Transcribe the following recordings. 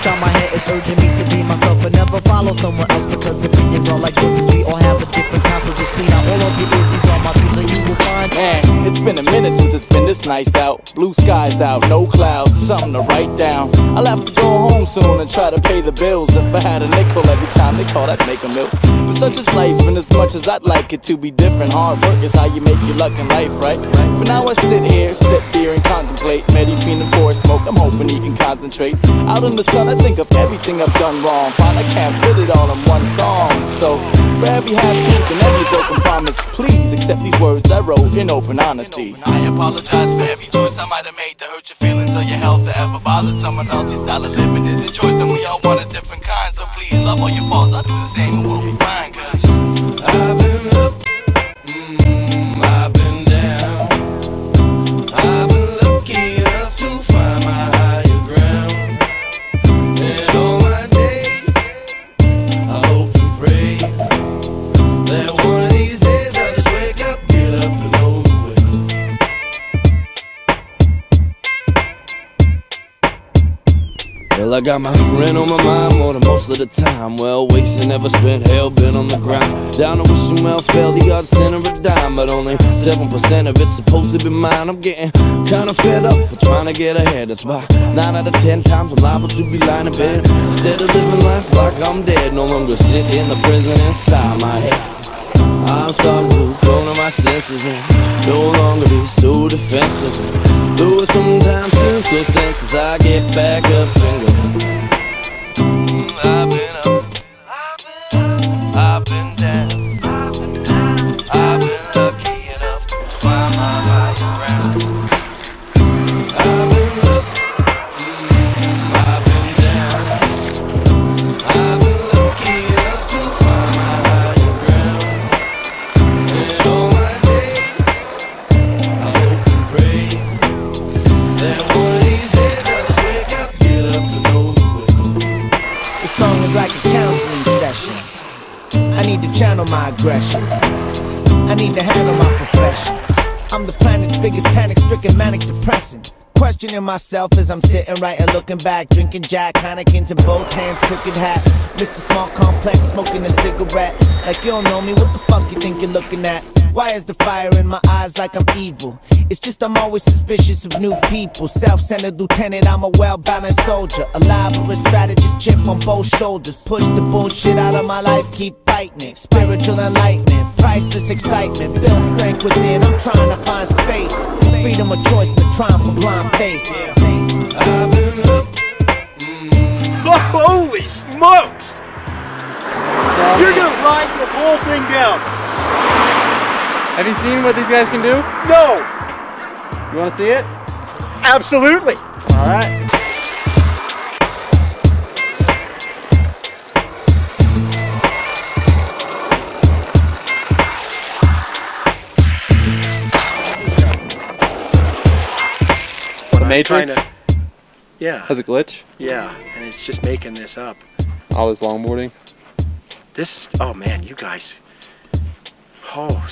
Inside my head is urging me to be myself But never follow someone else because opinions are like voices We all have a different kind, so just clean out all of your issues. On my beats that you will find Man, it's been a minute since it's been this nice out Blue skies out, no clouds, something to write down I'll have to go home soon and try to pay the bills If I had a nickel every time they called, I'd make a meal But such is life, and as much as I'd like it to be different Hard work is how you make your luck in life, right? For now I sit here, sip beer and concentrate contemplate. Medi fiending for a smoke, I'm hoping he can concentrate. Out in the sun, I think of everything I've done wrong. Find I can't fit it all in one song. So, for every half truth and every broken promise, please accept these words I wrote in open honesty. I apologize for every choice I might have made to hurt your feelings or your health or ever bothered someone else. Your style of living is a choice, and we all want a different kind. So please love all your faults. I'll do the same, and we'll be fine. Cause I've been up, I got my rent on my mind more than most of the time. Well, wasting never spent, hell been on the grind. Down to wishing well fell the odd center of dime, but only 7% of it's supposed to be mine. I'm getting kinda fed up, but trying to get ahead. That's why 9 out of 10 times I'm liable to be lying in bed. Instead of living life like I'm dead, no longer sit in the prison inside my head. I'm starting to come to my senses and no longer be so defensive. Though it sometimes seems so senseless, I get back up and go. I need to handle my profession. I'm the planet's biggest panic stricken manic depressant. Questioning myself as I'm sitting right and looking back, drinking Jack Heineken's in both hands, crooked hat. Mr. Small Complex smoking a cigarette. Like you don't know me, what the fuck you think you're looking at? Why is the fire in my eyes like I'm evil? It's just I'm always suspicious of new people. Self-centered lieutenant, I'm a well-balanced soldier. A laborious strategist, chip on both shoulders. Push the bullshit out of my life, keep fighting. Spiritual enlightenment, priceless excitement. Build strength within, I'm trying to find space. Freedom of choice, the triumph of blind faith. I've been up, Holy smokes! You're gonna ride the whole thing down. Have you seen what these guys can do? No, You want to see it? absolutely. All right. Matrix to- yeah, has a glitch. yeah, and it's just making this up. All this longboarding. This is, oh man, you guys. Oh,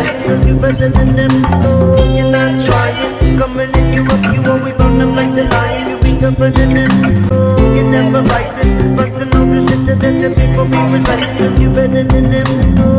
exciting You better than them, no, you're not trying Coming in, you up, you always bound them like the lion You be tougher than them, no, you're never fighting But the know the shit that the people be reciting You better than them, no